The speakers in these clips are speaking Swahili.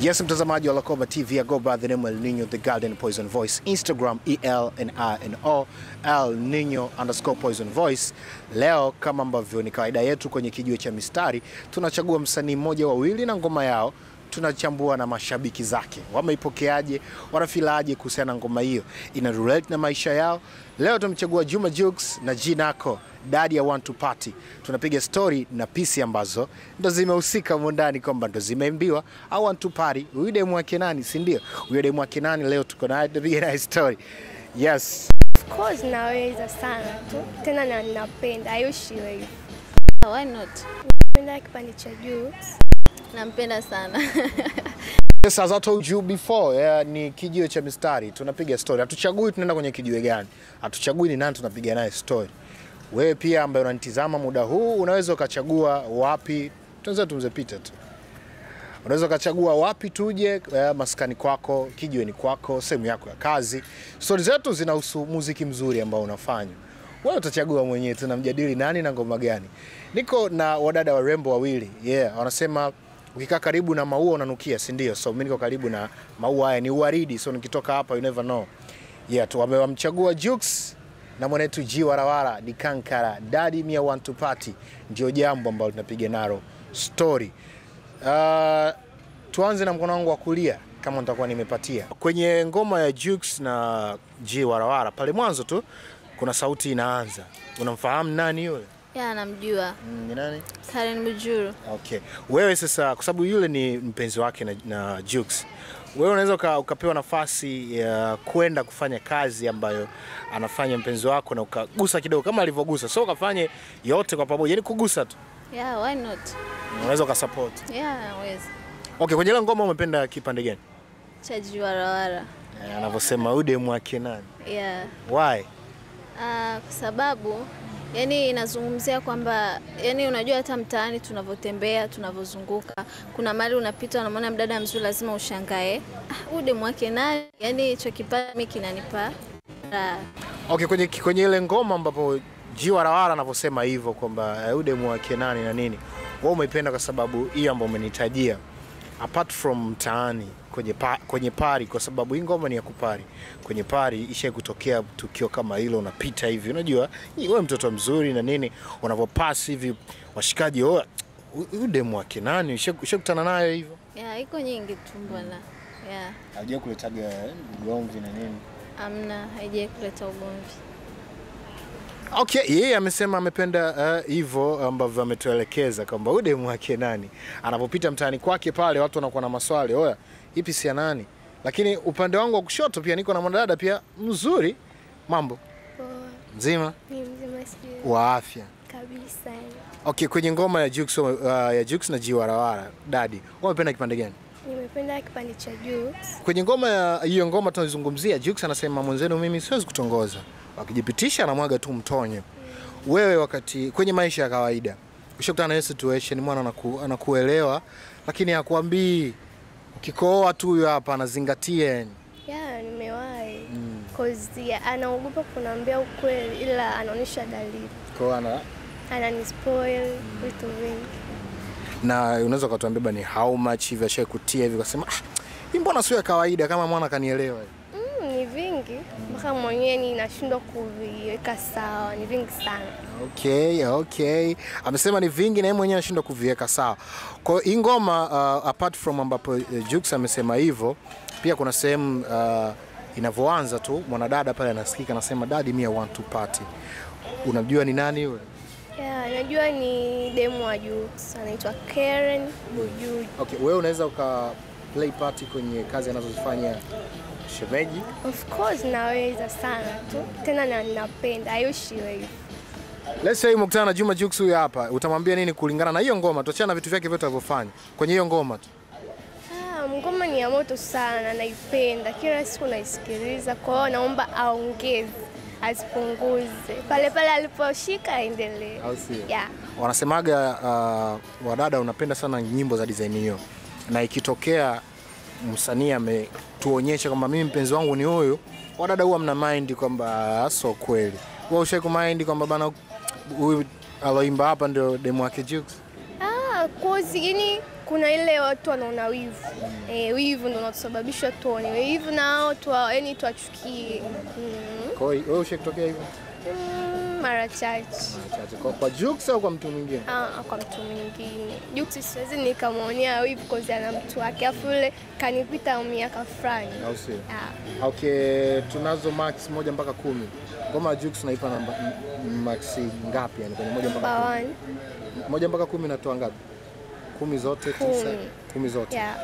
Yes, mtazamaji wa Lakoba TV, I go by the name El Nino, the Garden Poison Voice. Instagram E-L-N-I-N-O, El Nino underscore Poison Voice. Leo kama ambavyo ni kawaida yetu kwenye kijiwe cha mistari, tunachagua msanii mmoja wawili na ngoma yao tunachambua na mashabiki zake, wameipokeaje, wanafilaje kuhusiana na ngoma hiyo, ina relate na maisha yao. Leo tumechagua Juma Jux na Jinako, Daddy ya Want to Party. Tunapiga story na pisi ambazo ndo zimehusika humo ndani, kwamba ndo zimeimbiwa au Want to Party. Huyu demu wake nani, si ndio? Huyu demu wake nani? Leo tuko naye tupiga naye story. Yes. Of course naweza sana tu tena na ninapenda I wish. Why not? Napenda kipande cha juu. Nampenda sana. Yes, as I told you before, yeah, ni kijiwe cha mistari, tunapiga story. Hatuchagui tunaenda kwenye kijiwe gani, hatuchagui ni nani tunapiga naye story. Wewe pia ambaye unanitizama muda huu, unaweza ukachagua wapi, tunaweza tumze tu, unaweza ukachagua wapi tuje, eh, maskani kwako, kijiweni kwako, sehemu yako ya kazi. Stori zetu zinahusu muziki mzuri ambao unafanya wewe utachagua mwenyewe, tunamjadili nani na ngoma gani. Niko na wadada warembo wawili, yeah, wanasema ukikaa karibu na maua unanukia, si ndio? So mimi niko karibu na maua haya, ni uwaridi, so nikitoka hapa you never know. Yeah, tu wamewamchagua Jux na mwanetu G Warawara ni Kankara Daddy Mia Want to Party, ndio jambo ambalo tunapiga nalo story. Uh, tuanze na mkono wangu wa kulia kama nitakuwa nimepatia kwenye ngoma ya Jux na G Warawara. Pale mwanzo tu kuna sauti inaanza, unamfahamu nani yule? ya namjua Mm, ni nani? Karen Bujuru. Okay. Wewe sasa kwa sababu yule ni mpenzi wake na, na Jux. Wewe unaweza uka, ukapewa nafasi ya kwenda kufanya kazi ambayo anafanya mpenzi wako na ukagusa kidogo kama alivyogusa. So ukafanye yote kwa pamoja, yani kugusa tu. Yeah, why not? Unaweza ukasupport. Yeah, naweza. Okay, kwenye ile ngoma umependa kipande gani? Chaji warawara. Eh, Anavyosema ude mwake nani? Yeah. Why? Ah, kwa sababu yani inazungumzia kwamba yani unajua hata mtaani tunavyotembea tunavyozunguka kuna mali unapita unamwona mdada mzuri lazima ushangae. Ah, ude mwake nani yani hicho kipaji mimi kinanipa Okay, kwenye, kwenye ile ngoma ambapo Jiwarawara Warawara anavyosema hivyo kwamba uh, ude mwake nani na nini, wewe umeipenda kwa sababu hiyo ambayo umenitajia, apart from mtaani kwenye, pa, kwenye pari, kwa sababu hii ngoma ni ya kupari. Kwenye pari ishai kutokea tukio kama hilo, unapita hivi, unajua wewe mtoto mzuri na nini, unavyopasi hivi washikaji, oh, demu wake nani, ushakutana nayo hivyo? yeah, iko nyingi tu mbona yeah. Haijai kuletaga ugomvi na nini? amna haijai kuleta ugomvi Okay, yeye amesema amependa hivyo uh, ambavyo ametuelekeza kwamba ude mwake nani, anapopita mtaani kwake pale watu wanakuwa na maswali, oya, ipi si ya nani? Lakini upande wangu wa kushoto pia niko na mwanadada pia mzuri, mambo mzima Ni mzima sijui wa afya. kabisa. Okay, kwenye ngoma ya Jux, uh, ya Jux na Jiwarawara Warawara, dadi, umependa kipande gani? Nimependa kipande cha Jux. Kwenye ngoma ya hiyo ngoma tunazungumzia, Jux anasema mwenzenu, mimi siwezi kutongoza, wakijipitisha anamwaga tu mtonyo. Wewe wakati kwenye maisha ya kawaida ushakutana na hiyo situation, mwana anaku, anakuelewa lakini hakuambii, ukikooa tu huyo hapa anazingatia. Yeah, nimewahi. Cause yeah, anaogopa kunaambia ukweli ila anaonyesha dalili. Kwa ana Ananispoil vitu vingi. na unaweza ukatuambia bani how much hivi ashakutia hivi ukasema ah, mbona sio ya kawaida kama mwana kanielewa hivi. Mm, ni vingi mpaka mwenyewe ninashindwa kuviweka sawa, ni vingi sana. Okay, okay. Amesema ni vingi na yeye mwenyewe anashindwa kuviweka sawa. Kwa hiyo hii ngoma uh, apart from ambapo uh, Jux amesema hivyo, pia kuna sehemu uh, inavyoanza tu mwanadada pale anasikika anasema daddy me I want to party. Unamjua ni nani yule? Yeah, najua ni demu wa Jux anaitwa Karen Bujuju. Okay, wewe unaweza uka play party kwenye kazi anazozifanya shemeji. Of course naweza sana tu tena na ninapenda I wish iwe hivyo. Let's say umekutana na Juma Jux huyu hapa, utamwambia nini kulingana na hiyo ngoma? Tuachana na vitu vyake vyote alivyofanya kwenye hiyo ngoma tu. Ah, ngoma ni ya moto sana, naipenda kila siku naisikiliza, kwa hiyo naomba aongeze, asipunguze, pale pale aliposhika aendelee. Yeah. wanasemaga uh, wadada unapenda sana nyimbo za design hiyo, na ikitokea msanii ametuonyesha kwamba mimi mpenzi wangu ni huyu, wadada huwa mna mind kwamba ah, so kweli. Wewe ushai kumind kwamba bana huyu aloimba hapa ndio demu wake Jux? Ah, kozi yani kuna ile watu wanaona wivu eh, wivu ndio unatusababisha tuone wivu na watu yani tuwachukie mm. Kwa hiyo wewe ushakutokea hivyo? mm, mara chache Chache. Kwa, kwa Jux au kwa mtu mwingine? Ah, kwa mtu mwingine Jux siwezi nikamwonea wivu because ana mtu wake afu yule kanipita miaka fulani Au sio? Ah, Okay, tunazo max moja mpaka kumi. Ngoma ya Jux naipa namba max ngapi yani kwenye moja mpaka kumi? Moja mpaka kumi natoa ngapi? Kumi zote tisa? Kumi. Zote. Yeah.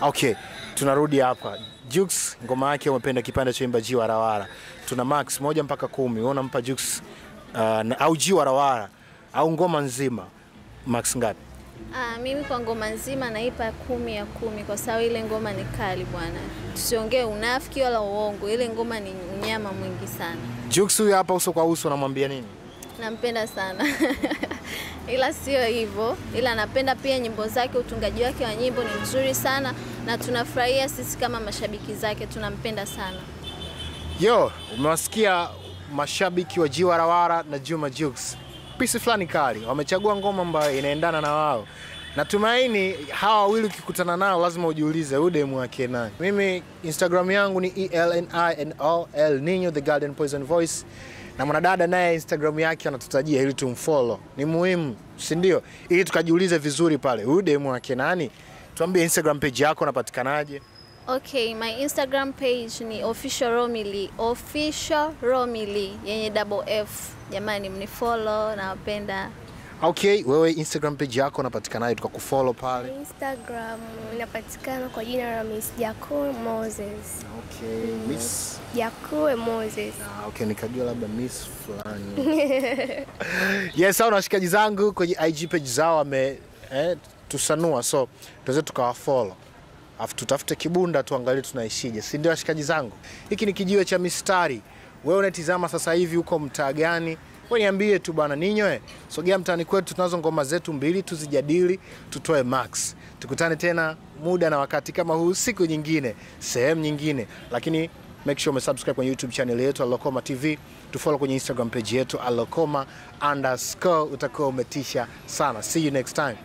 Okay, tunarudi hapa. Jux ngoma yake umependa kipande cha imba jiwa Warawara. Tuna max moja mpaka kumi. Wewe unampa Jux uh, au Ji Warawara au ngoma nzima max ngapi? Ah, mimi kwa ngoma nzima naipa kumi ya kumi kwa sababu ile ngoma ni kali bwana. Tusiongee unafiki wala uongo, ile ngoma ni unyama mwingi sana. Jux huyu hapa uso kwa uso namwambia nini? Nampenda sana ila sio hivyo, ila napenda pia nyimbo zake, utungaji wake wa nyimbo ni mzuri sana na tunafurahia sisi kama mashabiki zake, tunampenda sana. Yo, umewasikia mashabiki wa Jiwarawara na Juma Jux. Pisi fulani kali, wamechagua ngoma ambayo inaendana na wao. Natumaini hawa wawili ukikutana nao lazima ujiulize huyu demu wake nani. Mimi Instagram yangu ni ELNINOL Nino the Garden Poison Voice na mwanadada naye Instagram yake anatutajia ili tumfollow. Ni muhimu, si ndio? Ili tukajiulize vizuri pale, huyu demu wake nani? Tuambie Instagram page yako unapatikanaje? Okay, my Instagram page ni official Romili, official Romili yenye double F. Jamani, mnifollow, nawapenda. Okay, wewe Instagram page yako unapatikanaje tukakufollow pale? Instagram inapatikana kwa jina la Miss Jakue Moses. Okay, mm. Miss. Jakue Moses. Ah, okay, nikajua labda Miss fulani. yes, hao na washikaji zangu kwenye IG page zao wame eh, tusanua so tuweze tukawafollow. Afu tutafute kibunda tuangalie tunaishije. Si ndio washikaji zangu? Hiki ni kijiwe cha mistari. Wewe unatizama sasa hivi uko mtaa gani? Wewe niambie tu bwana ninywe. sogea mtaani kwetu, tunazo ngoma zetu mbili tuzijadili, tutoe max. Tukutane tena muda na wakati kama huu siku nyingine, sehemu nyingine, lakini make sure umesubscribe kwenye YouTube channel yetu Alokoma TV, tufollow kwenye Instagram page yetu Alokoma underscore, utakuwa umetisha sana. See you next time.